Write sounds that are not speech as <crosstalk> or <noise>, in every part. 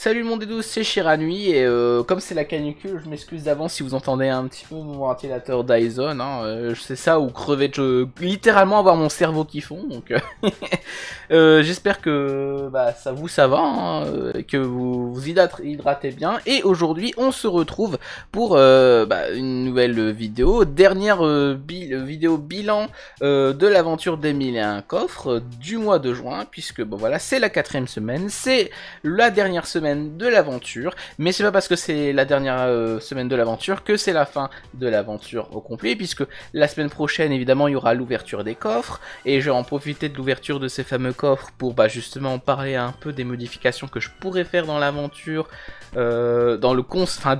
Salut mon dédou, c'est Shiranui et euh, comme c'est la canicule, je m'excuse d'avance si vous entendez un petit peu mon ventilateur Dyson, hein, euh, c'est ça ou crever de littéralement avoir mon cerveau qui fond, donc euh, <laughs> euh, j'espère que bah, ça vous ça va, hein, que vous vous hydratez bien et aujourd'hui on se retrouve pour bah, une nouvelle vidéo, dernière vidéo bilan de l'aventure des mille et un coffres du mois de juin puisque bon voilà c'est la quatrième semaine, c'est la dernière semaine de l'aventure, mais c'est pas parce que c'est la dernière euh, semaine de l'aventure que c'est la fin de l'aventure au complet, puisque la semaine prochaine, évidemment, il y aura l'ouverture des coffres, et je vais en profiter de l'ouverture de ces fameux coffres pour bah, justement parler un peu des modifications que je pourrais faire dans l'aventure, euh, dans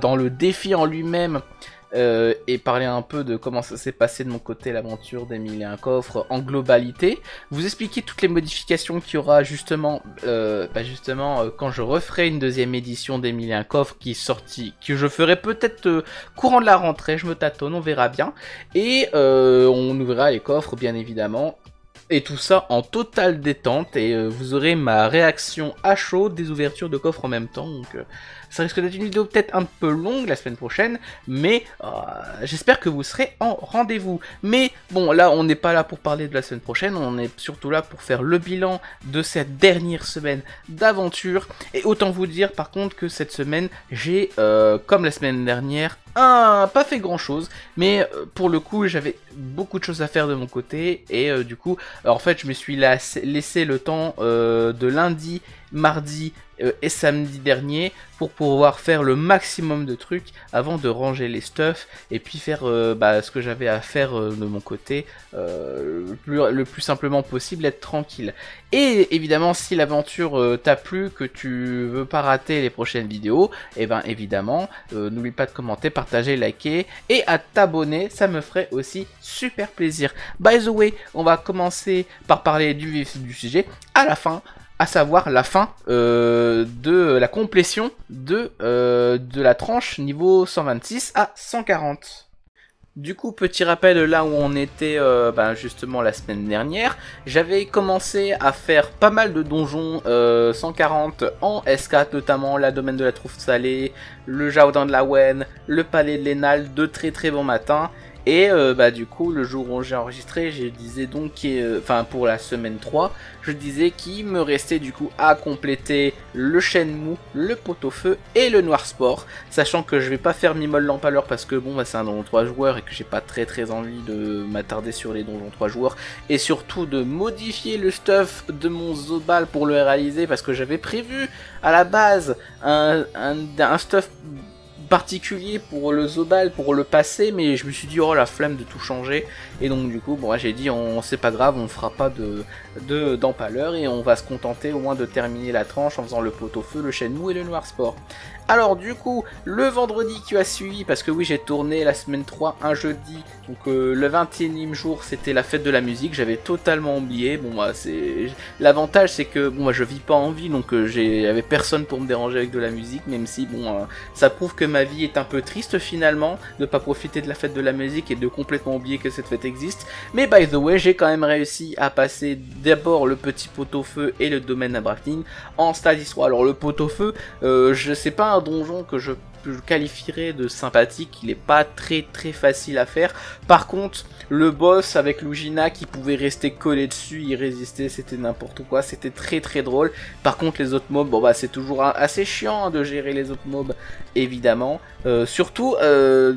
dans le défi en lui-même, euh, et parler un peu de comment ça s'est passé de mon côté l'aventure d'Emile et un coffre en globalité. Vous expliquer toutes les modifications qu'il y aura justement, euh, bah justement euh, quand je referai une deuxième édition d'Emile et un coffre qui est que je ferai peut-être courant de la rentrée, je me tâtonne, on verra bien. Et on ouvrira les coffres bien évidemment et tout ça en totale détente et vous aurez ma réaction à chaud des ouvertures de coffres en même temps. Donc ça risque d'être une vidéo peut-être un peu longue la semaine prochaine, mais euh, j'espère que vous serez en rendez-vous. Mais bon, là, on n'est pas là pour parler de la semaine prochaine, on est surtout là pour faire le bilan de cette dernière semaine d'aventure. Et autant vous dire par contre que cette semaine, j'ai, euh, comme la semaine dernière, pas fait grand chose, mais euh, pour le coup j'avais beaucoup de choses à faire de mon côté et du coup en fait je me suis laissé le temps de lundi, mardi, euh, et samedi dernier pour pouvoir faire le maximum de trucs avant de ranger les stuffs et puis faire euh, bah, ce que j'avais à faire euh, de mon côté le plus, simplement possible, être tranquille. Et évidemment, si l'aventure t'a plu, que tu veux pas rater les prochaines vidéos, et eh ben évidemment, n'oublie pas de commenter, partager, liker et à t'abonner, ça me ferait aussi super plaisir. By the way, on va commencer par parler du vif du sujet à la fin à savoir la fin euh, de la complétion de, euh, la tranche niveau 126 à 140. Du coup, petit rappel là où on était euh, ben, justement la semaine dernière, j'avais commencé à faire pas mal de donjons 140 en S4, notamment la domaine de la Trouve Salée, le Jardin de la Wen, le Palais de l'Énal, de très très bon matin. Et euh, bah du coup le jour où j'ai enregistré, je disais donc euh, enfin pour la semaine 3, je disais qu'il me restait du coup à compléter le mou, le pot-au-feu et le noir sport, sachant que je vais pas faire à l'heure parce que bon bah c'est un donjon 3 joueurs et que j'ai pas très très envie de m'attarder sur les donjons 3 joueurs. Et surtout de modifier le stuff de mon Zobal pour le réaliser parce que j'avais prévu à la base un stuff particulier pour le Zobal, pour le passer, mais je me suis dit, oh la flemme de tout changer. Et donc, du coup, bon, j'ai dit, on, c'est pas grave, on fera pas de, de d'empaleur et on va se contenter au moins de terminer la tranche en faisant le pot-au-feu, le Shenmue et le Noir Sport. Alors du coup, le vendredi qui a suivi, parce que oui j'ai tourné la semaine 3 un jeudi, donc euh, le 21 e jour c'était la fête de la musique, j'avais totalement oublié, bon bah c'est... L'avantage c'est que bon moi je vis pas en vie, donc euh, j'avais personne pour me déranger avec de la musique, même si bon euh, ça prouve que ma vie est un peu triste finalement, de pas profiter de la fête de la musique et de complètement oublier que cette fête existe. Mais by the way, j'ai quand même réussi à passer d'abord le petit pot-au-feu et le domaine à en stade histoire. Alors le pot-au-feu, je sais pas donjon que je je qualifierais de sympathique, il est pas très très facile à faire. Par contre, le boss avec Lugina qui pouvait rester collé dessus, il résistait, c'était n'importe quoi, c'était très très drôle. Par contre, les autres mobs, bon bah c'est toujours assez chiant hein, de gérer les autres mobs, évidemment. Euh, surtout, euh,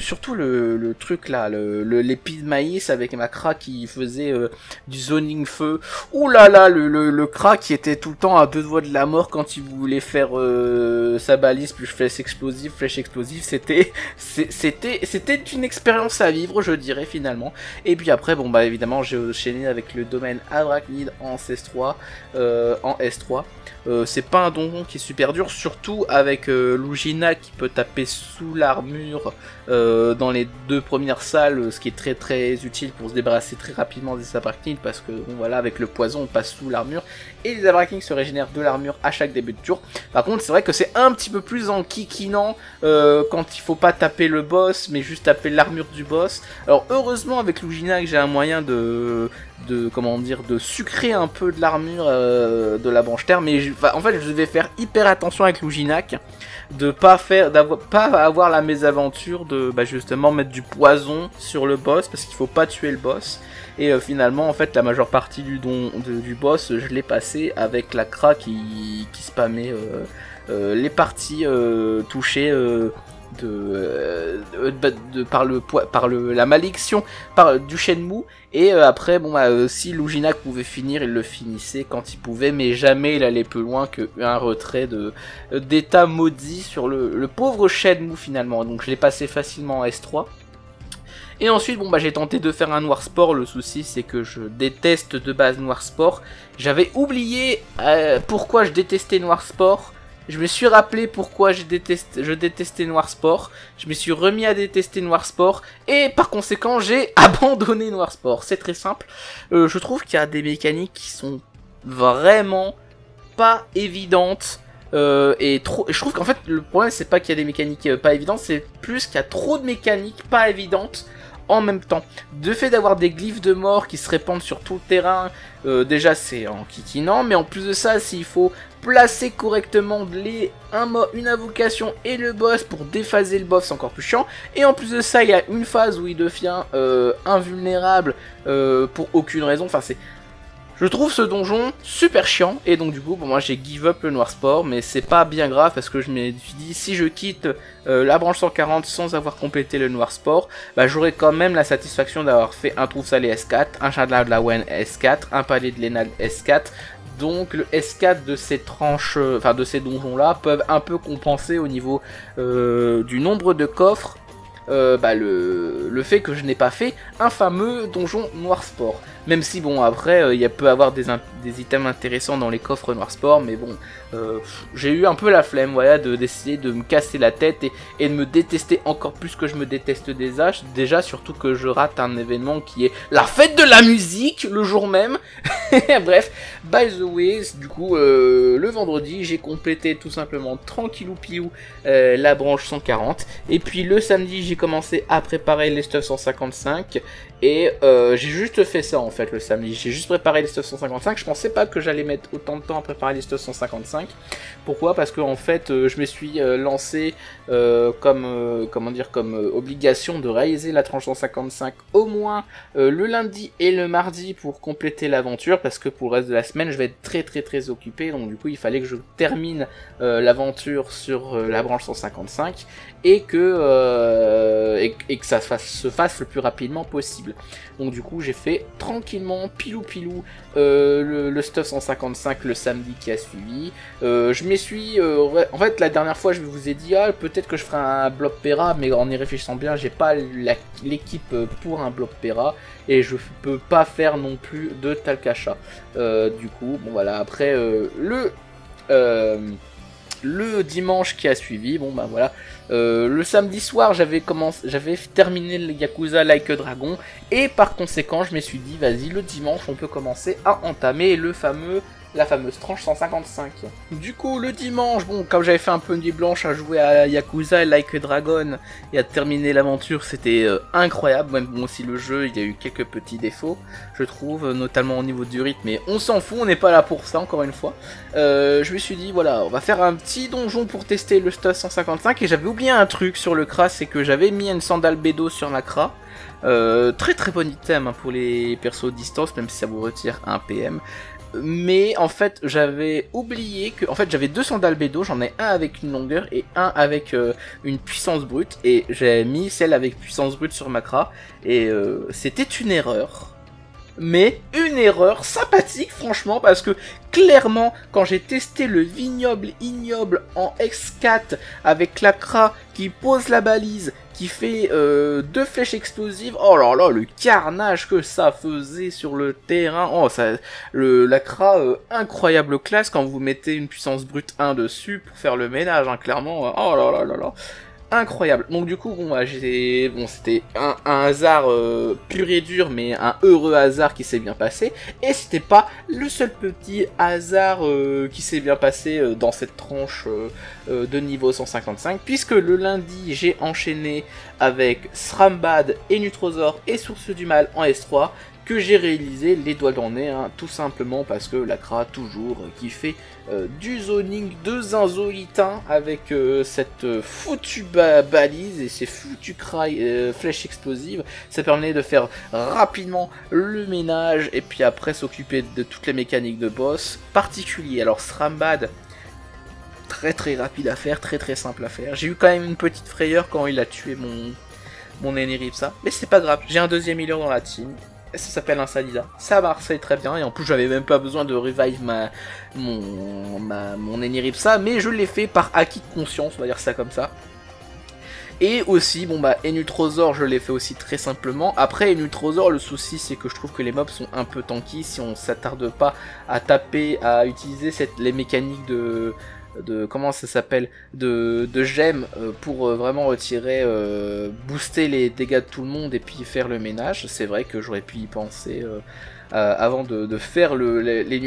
surtout le, truc là, le, l'épi de maïs avec Macra qui faisait euh, du zoning feu. Ouh là là, le, le, le qui était tout le temps à deux doigts de la mort quand il voulait faire sa balise plus flèche explosive, flèche explosive. C'était, c'était, une expérience à vivre, je dirais finalement. Et puis après, bon bah évidemment, j'ai enchaîné avec le domaine Adracnid en S3, en S3. Euh, c'est pas un donjon qui est super dur, surtout avec Lugina qui peut taper sous l'armure euh, dans les deux premières salles, ce qui est très très utile pour se débarrasser très rapidement des abracnides parce que voilà avec le poison on passe sous l'armure et les abracnides se régénèrent de l'armure à chaque début de tour. Par contre c'est vrai que c'est un petit peu plus enquiquinant quand il faut pas taper le boss mais juste taper l'armure du boss. Alors heureusement avec Lugina j'ai un moyen de de comment dire de sucrer un peu de l'armure euh, de la branche terre mais en fait je vais faire hyper attention avec Luginac de pas faire d'avoir pas avoir la mésaventure de bah, justement mettre du poison sur le boss parce qu'il faut pas tuer le boss. Et euh, finalement en fait la majeure partie du don du boss je l'ai passé avec la cra qui, qui spammait euh, les parties touchées de, de, par le la malédiction par du Shenmue et euh, après bon bah, euh, si Luginac pouvait finir il le finissait quand il pouvait mais jamais il allait plus loin qu'un retrait de d'état maudit sur le, le pauvre Shenmue finalement donc je l'ai passé facilement en S3 et ensuite, bon bah j'ai tenté de faire un noir sport. Le souci c'est que je déteste de base noir sport. J'avais oublié euh, pourquoi je détestais noir sport. Je me suis rappelé pourquoi je, détestais Noir Sport. Je me suis remis à détester Noir Sport. Et par conséquent, j'ai <laughs> abandonné Noir Sport. C'est très simple. Euh, je trouve qu'il y a des mécaniques qui sont vraiment pas évidentes. Euh, et trop, je trouve qu'en fait le problème c'est pas qu'il y a des mécaniques euh, pas évidentes, c'est plus qu'il y a trop de mécaniques pas évidentes en même temps. De fait d'avoir des glyphes de mort qui se répandent sur tout le terrain, déjà c'est en kikinant, mais en plus de ça, s'il faut placer correctement les, un une invocation et le boss pour déphaser le boss, c'est encore plus chiant. Et en plus de ça, il y a une phase où il devient euh, invulnérable euh, pour aucune raison. Enfin, c'est je trouve ce donjon super chiant et donc du coup moi j'ai give up le noir sport mais c'est pas bien grave parce que je me suis dit si je quitte euh, la branche 140 sans avoir complété le noir sport bah j'aurai quand même la satisfaction d'avoir fait un trouve salé S4, un chat de la Wen S4, un palais de l'Enal S4 donc le S4 de ces tranches, euh, enfin de ces donjons là peuvent un peu compenser au niveau euh, du nombre de coffres bah, le, le, fait que je n'ai pas fait un fameux donjon noir sport. Même si, bon, après, euh, il y peut avoir des, des, items intéressants dans les coffres Noir Sport, mais bon, euh, j'ai eu un peu la flemme, voilà, de d'essayer de me casser la tête et, de me détester encore plus que je me déteste déjà, déjà, surtout que je rate un événement qui est la fête de la musique, le jour même. <laughs> Bref, by the way, du coup, euh, le vendredi, j'ai complété tout simplement tranquillou piou la branche 140, et puis le samedi, j'ai commencé à préparer les stuff 155, et euh, j'ai juste fait ça en fait le samedi. J'ai juste préparé les stuff 155. Je pensais pas que j'allais mettre autant de temps à préparer les stuff 155. Pourquoi? Parce que en fait, euh, je me suis euh, lancé comme comment dire comme obligation de réaliser la tranche 155 au moins le lundi et le mardi pour compléter l'aventure. Parce que pour le reste de la semaine, je vais être très très très occupé. Donc du coup, il fallait que je termine l'aventure sur la branche 155 et que et, que ça se fasse le plus rapidement possible. Donc du coup j'ai fait tranquillement pilou pilou euh, le, stuff 155 le samedi qui a suivi. Euh, je m'y suis... Euh, en fait la dernière fois je vous ai dit ah peut-être que je ferai un bloc Pera mais en y réfléchissant bien j'ai pas l'équipe pour un bloc Pera et je peux pas faire non plus de Talcacha. du coup bon voilà après le le dimanche qui a suivi, bon bah voilà, euh, le samedi soir j'avais commencé, j'avais terminé le Yakuza Like a Dragon. Et par conséquent je me suis dit vas-y le dimanche on peut commencer à entamer le fameux la fameuse tranche 155. Du coup, le dimanche, bon, comme j'avais fait un peu nuit blanche à jouer à Yakuza Like a Dragon et à terminer l'aventure, c'était euh, incroyable. Même aussi le jeu, il y a eu quelques petits défauts, je trouve, notamment au niveau du rythme, mais on s'en fout, on n'est pas là pour ça, encore une fois. Euh, je me suis dit, voilà, on va faire un petit donjon pour tester le Stuff 155, et j'avais oublié un truc sur le Kra, c'est que j'avais mis une sandale Bédo sur ma Kra. Euh, très très bon item hein, pour les persos distance, même si ça vous retire un PM mais en fait j'avais oublié que en fait j'avais deux sandales bédo, j'en ai un avec une longueur et un avec euh, une puissance brute et j'ai mis celle avec puissance brute sur Macra et euh, c'était une erreur. Mais une erreur sympathique franchement parce que clairement quand j'ai testé le vignoble ignoble en X4 avec l'Acra qui pose la balise qui fait euh, deux flèches explosives. Oh là là, le carnage que ça faisait sur le terrain. Oh, ça, le, la CRA, euh, incroyable classe quand vous mettez une puissance brute 1 dessus pour faire le ménage, hein, clairement. Oh là là là là incroyable. Donc du coup, bon, bon, c'était un, hasard euh, pur et dur, mais un heureux hasard qui s'est bien passé. Et c'était pas le seul petit hasard euh, qui s'est bien passé euh, dans cette tranche de niveau 155, puisque le lundi, j'ai enchaîné avec Srambad et Nutrozor et Source du Mal en S3, que j'ai réalisé les doigts dans le nez, hein, tout simplement parce que la CRA toujours qui fait euh, du zoning de zinzoïtain avec euh, cette foutue balise et ces foutues euh, flèches explosives, ça permet de faire rapidement le ménage et puis après s'occuper de toutes les mécaniques de boss particuliers. Alors Srambad, très très rapide à faire, très très simple à faire. J'ai eu quand même une petite frayeur quand il a tué mon mon Eniripsa, mais c'est pas grave, j'ai un deuxième healer dans la team ça s'appelle un Salida. Ça marche très bien, et en plus j'avais même pas besoin de revive ma, mon, ma, mon Eniripsa, mais je l'ai fait par acquis de conscience, on va dire ça comme ça. Et aussi, bon bah, Enutrosaur, je l'ai fait aussi très simplement. Après, Enutrosaur, le souci, c'est que je trouve que les mobs sont un peu tanky si on s'attarde pas à taper, à utiliser les mécaniques de, de comment ça s'appelle de, de gemmes euh, pour euh, vraiment retirer euh, booster les dégâts de tout le monde et puis faire le ménage c'est vrai que j'aurais pu y penser avant de, faire le, les, les,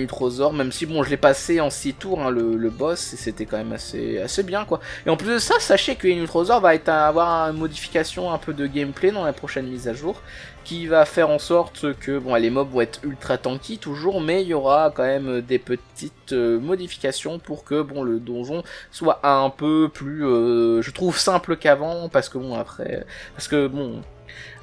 même si bon je l'ai passé en 6 tours hein, le, boss et c'était quand même assez, assez bien quoi. Et en plus de ça, sachez que les Nutrosaures va avoir une modification un peu de gameplay dans la prochaine mise à jour qui va faire en sorte que bon les mobs vont être ultra tanky toujours mais il y aura quand même des petites euh, modifications pour que bon le donjon soit un peu plus euh, je trouve simple qu'avant parce que bon après parce que bon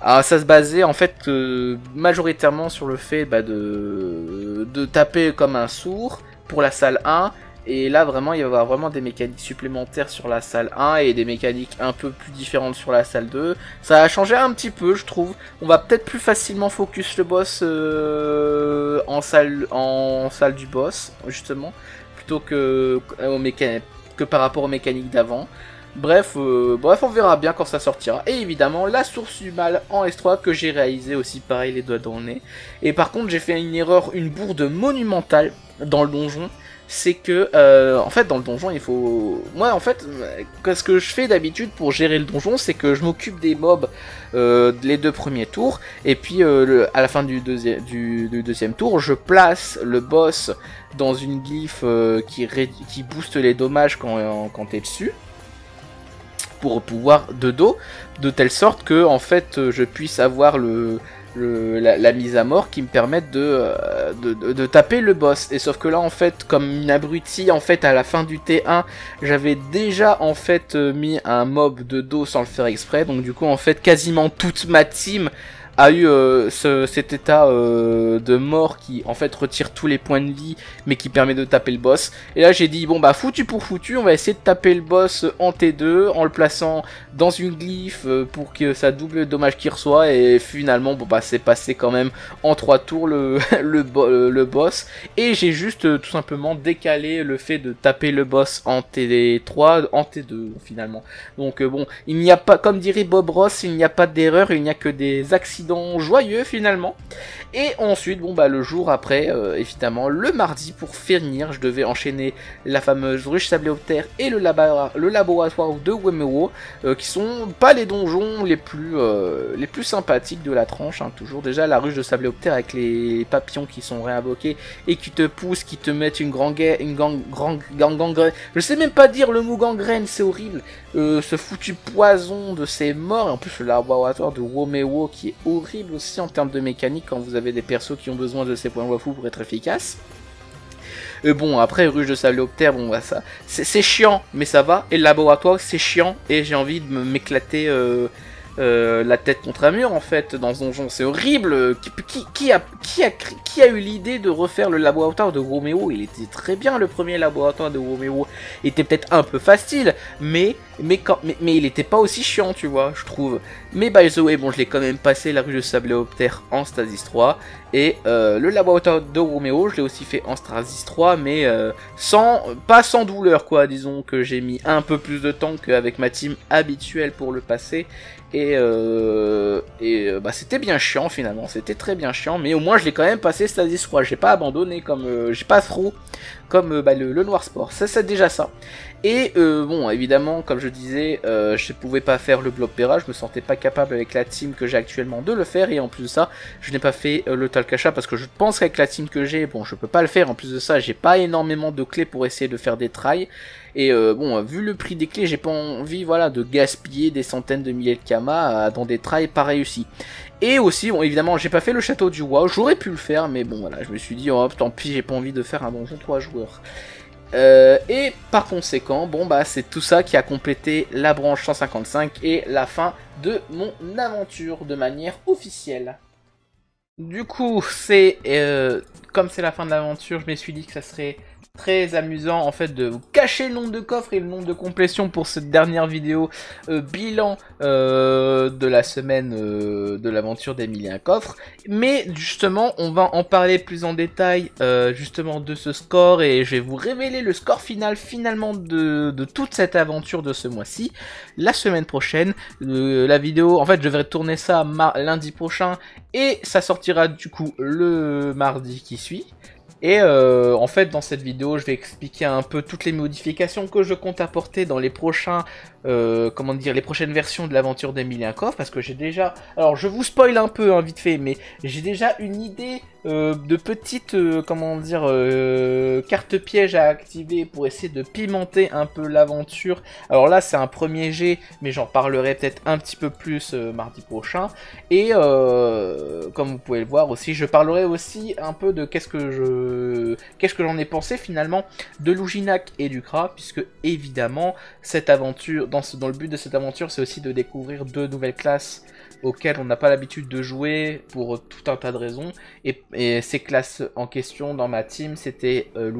ah, ça se basait en fait euh, majoritairement sur le fait bah, de, taper comme un sourd pour la salle 1 et là, vraiment, il va y avoir vraiment des mécaniques supplémentaires sur la salle 1 et des mécaniques un peu plus différentes sur la salle 2. Ça a changé un petit peu, je trouve. On va peut-être plus facilement focus le boss euh, en, salle, en salle du boss, justement, plutôt que par rapport aux mécaniques d'avant. Bref, euh, bref, on verra bien quand ça sortira. Et évidemment, la source du mal en S3 que j'ai réalisé aussi, pareil, les doigts dans le nez. Et par contre, j'ai fait une erreur, une bourde monumentale dans le donjon c'est que euh, en fait dans le donjon il faut moi en fait ce que je fais d'habitude pour gérer le donjon c'est que je m'occupe des mobs euh, les deux premiers tours et puis euh, à la fin du, deuxième tour je place le boss dans une glyphe qui, qui booste les dommages quand, quand t'es dessus pour pouvoir de dos de telle sorte que en fait je puisse avoir le la, mise à mort qui me permettent euh, de, de, taper le boss. Et sauf que là, en fait, comme une abruti, en fait, à la fin du T1, j'avais déjà, en fait, euh, mis un mob de dos sans le faire exprès. Donc, du coup, en fait, quasiment toute ma team a eu euh, cet état euh, de mort qui en fait retire tous les points de vie mais qui permet de taper le boss. Et là j'ai dit bon bah foutu pour foutu, on va essayer de taper le boss en T2 en le plaçant dans une glyphe euh, pour que ça double le dommage qu'il reçoit et finalement bon bah c'est passé quand même en 3 tours le, <laughs> le, le boss et j'ai juste tout simplement décalé le fait de taper le boss en T3 en T2 finalement. Donc bon, il n'y a pas comme dirait Bob Ross, il n'y a pas d'erreur, il n'y a que des accidents joyeux finalement. Et ensuite, bon bah le jour après, euh, évidemment, le mardi pour finir, je devais enchaîner la fameuse ruche sabléoptère et le, le laboratoire de Wemero, euh, qui sont pas les donjons les plus euh, les plus sympathiques de la tranche. Hein, toujours déjà la ruche de sabléoptère avec les papillons qui sont réinvoqués et qui te poussent, qui te mettent une grande une gang, gang, gangrène. Je sais même pas dire le mot gangrène, c'est horrible. ce foutu poison de ces morts, et en plus le laboratoire de Womeo qui est aussi en termes de mécanique quand vous avez des persos qui ont besoin de ces points wafou pour être efficaces. Euh, bon, après, Ruche de Saléoptère, bon, bah, ça, c'est chiant, mais ça va. Et le laboratoire, c'est chiant, et j'ai envie de m'éclater euh, euh, la tête contre un mur, en fait, dans ce donjon. C'est horrible. Qui, a, eu l'idée de refaire le laboratoire de Romeo? Il était très bien, le premier laboratoire de Romeo. Était peut-être un peu facile, mais mais, il était pas aussi chiant, tu vois, je trouve. Mais by the way, bon, je l'ai quand même passé la rue de Sabléoptère en Stasis 3. Et euh, le laboratoire de Romeo, je l'ai aussi fait en Stasis 3, mais euh, sans, pas sans douleur, quoi. Disons que j'ai mis un peu plus de temps qu'avec ma team habituelle pour le passer. Et, euh, et euh, bah, c'était bien chiant finalement, c'était très bien chiant, mais au moins je l'ai quand même passé Stasis 3, j'ai pas abandonné comme, euh, j'ai pas trop comme bah, le, le, Noir Sport, ça c'est déjà ça. Et euh, bon, évidemment, comme je disais, euh, je pouvais pas faire le bloc Pera, je me sentais pas capable avec la team que j'ai actuellement de le faire, et en plus de ça, je n'ai pas fait euh, le Talcacha parce que je pense qu'avec la team que j'ai, bon, je peux pas le faire, en plus de ça, j'ai pas énormément de clés pour essayer de faire des trails, et bon, vu le prix des clés, j'ai pas envie, voilà, de gaspiller des centaines de milliers de kamas dans des trails pas réussis. Et aussi, bon, évidemment, j'ai pas fait le château du roi, j'aurais pu le faire, mais bon, voilà, je me suis dit, oh, tant pis, j'ai pas envie de faire un donjon 3 joueurs. Euh, et par conséquent, bon bah c'est tout ça qui a complété la branche 155 et la fin de mon aventure de manière officielle. Du coup, c'est euh, comme c'est la fin de l'aventure, je me suis dit que ça serait très amusant en fait de vous cacher le nombre de coffres et le nombre de complétions pour cette dernière vidéo euh, bilan euh, de la semaine euh, de l'aventure d'Emilien Coffre. Mais justement, on va en parler plus en détail justement de ce score et je vais vous révéler le score final finalement de, toute cette aventure de ce mois-ci. La semaine prochaine, la vidéo, en fait je vais tourner ça lundi prochain et ça sortira du coup le mardi qui suit. Et euh, en fait, dans cette vidéo, je vais expliquer un peu toutes les modifications que je compte apporter dans les prochains, euh, comment dire, les prochaines versions de l'aventure d'Emilien Koff, parce que j'ai déjà, alors je vous spoil un peu, hein, vite fait, mais j'ai déjà une idée euh, de petites, comment dire, cartes pièges à activer pour essayer de pimenter un peu l'aventure. Alors là, c'est un premier jet, mais j'en parlerai peut-être un petit peu plus mardi prochain. Et comme vous pouvez le voir aussi, je parlerai aussi un peu de qu'est-ce que je, qu'est-ce que j'en ai pensé finalement de Louginac et du Kra, puisque évidemment cette aventure, dans, le but de cette aventure, c'est aussi de découvrir deux nouvelles classes auxquelles on n'a pas l'habitude de jouer pour tout un tas de raisons. Et, ces classes en question dans ma team, c'était euh,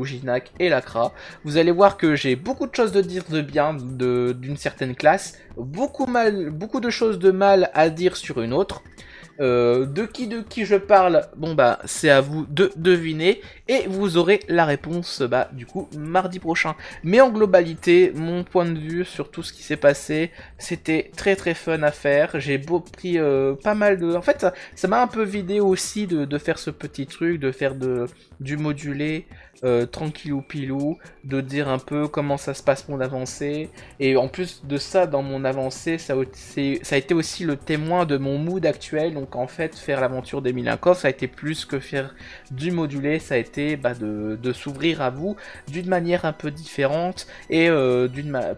et Lacra. Vous allez voir que j'ai beaucoup de choses de dire de bien d'une certaine classe, beaucoup de choses de mal à dire sur une autre. Euh, de qui de qui je parle, bon bah c'est à vous de deviner et vous aurez la réponse bah du coup mardi prochain. Mais en globalité, mon point de vue sur tout ce qui s'est passé, c'était très très fun à faire. J'ai beau pris euh, pas mal de... En fait, ça m'a un peu vidé aussi de, faire ce petit truc, de faire de, du modulé, euh, tranquillou pilou, de dire un peu comment ça se passe mon avancée. Et en plus de ça, dans mon avancée, ça, a été aussi le témoin de mon mood actuel. Donc en fait, faire l'aventure d'Emilien Koff, ça a été plus que faire du modulé, ça a été bah, de, s'ouvrir à vous d'une manière un peu différente et euh,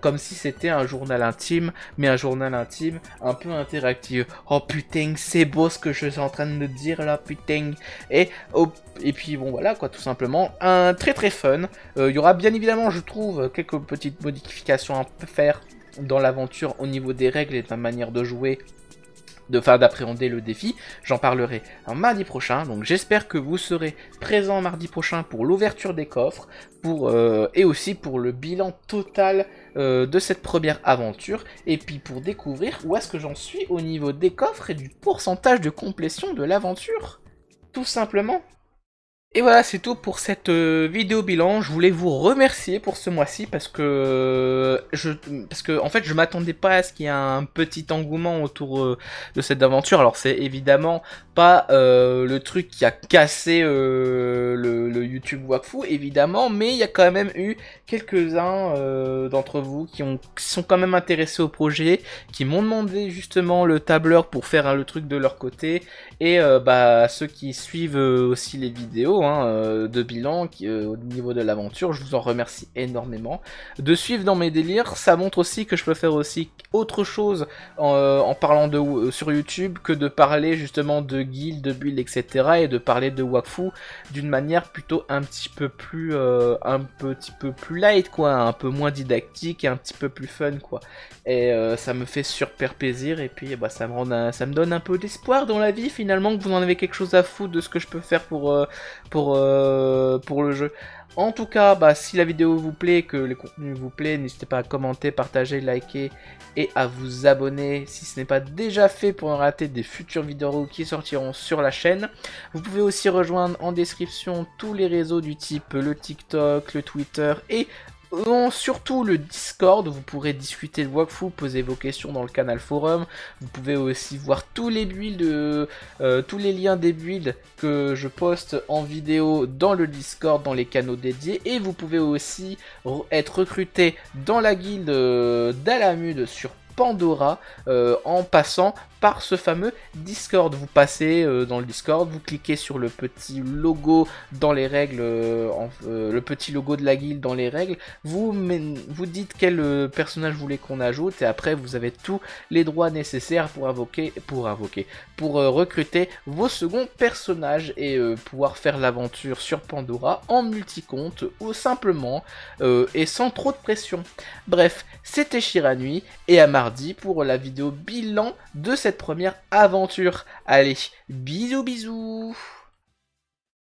comme si c'était un journal intime, mais un journal intime un peu interactif. Oh putain, c'est beau ce que je suis en train de dire là, putain. Et, oh, et puis bon voilà quoi, tout simplement. Un très très fun. Euh, il y aura bien évidemment, je trouve, quelques petites modifications à faire dans l'aventure au niveau des règles et de la manière de jouer de faire d'appréhender le défi. J'en parlerai mardi prochain. Donc j'espère que vous serez présent mardi prochain pour l'ouverture des coffres pour, euh, et aussi pour le bilan total euh, de cette première aventure. Et puis pour découvrir où est-ce que j'en suis au niveau des coffres et du pourcentage de complétion de l'aventure. Tout simplement. Et voilà, c'est tout pour cette euh, vidéo bilan. Je voulais vous remercier pour ce mois-ci parce que je, parce que en fait, je m'attendais pas à ce qu'il y ait un petit engouement autour euh, de cette aventure. Alors, c'est évidemment pas euh, le truc qui a cassé le, YouTube Wakfu, évidemment, mais il y a quand même eu quelques-uns d'entre vous qui, ont, qui sont quand même intéressés au projet, qui m'ont demandé justement le tableur pour faire le truc de leur côté, et bah ceux qui suivent aussi les vidéos Hein, euh, de bilan euh, au niveau de l'aventure. Je vous en remercie énormément. De suivre dans mes délires, ça montre aussi que je peux faire aussi autre chose en, euh, parlant de sur YouTube que de parler justement de guild, de build, etc. et de parler de Wakfu d'une manière plutôt un petit peu plus un petit peu plus light quoi, un peu moins didactique et un petit peu plus fun quoi. Et ça me fait super plaisir et puis bah ça me rend ça me donne un peu d'espoir dans la vie finalement que vous en avez quelque chose à foutre de ce que je peux faire pour pour, euh, pour le jeu. En tout cas, bah, si la vidéo vous plaît, que le contenu vous plaît, n'hésitez pas à commenter, partager, liker et à vous abonner si ce n'est pas déjà fait pour ne rater des futures vidéos qui sortiront sur la chaîne. Vous pouvez aussi rejoindre en description tous les réseaux du type le TikTok, le Twitter et surtout le Discord, vous pourrez discuter de Wakfu, poser vos questions dans le canal forum. Vous pouvez aussi voir tous les builds, euh, tous les liens des builds que je poste en vidéo dans le Discord, dans les canaux dédiés. Et vous pouvez aussi être recruté dans la guilde euh, d'Alamud sur Pandora euh, en passant par ce fameux Discord. Vous passez dans le Discord, vous cliquez sur le petit logo dans les règles, le petit logo de la guilde dans les règles, vous, vous dites quel personnage vous voulez qu'on ajoute et après vous avez tous les droits nécessaires pour invoquer, pour invoquer, pour recruter vos seconds personnages et pouvoir faire l'aventure sur Pandora en multi-compte ou simplement et sans trop de pression. Bref, c'était Shiranui et à mardi pour la vidéo bilan de première aventure. Allez, bisous bisous